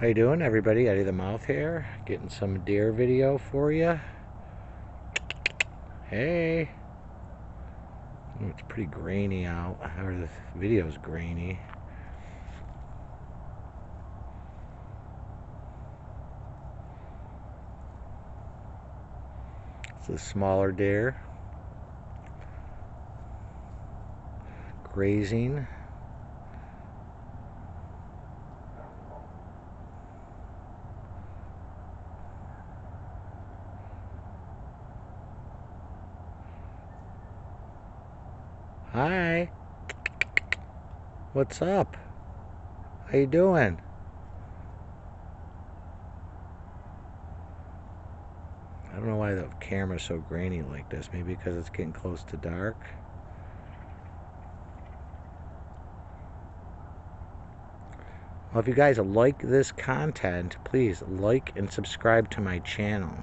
How you doing, everybody? Eddie the Mouth here, getting some deer video for you. Hey. it's pretty grainy out, or the video's grainy. It's a smaller deer. Grazing. Hi. What's up? How you doing? I don't know why the camera's so grainy like this. Maybe because it's getting close to dark. Well, if you guys like this content, please like and subscribe to my channel.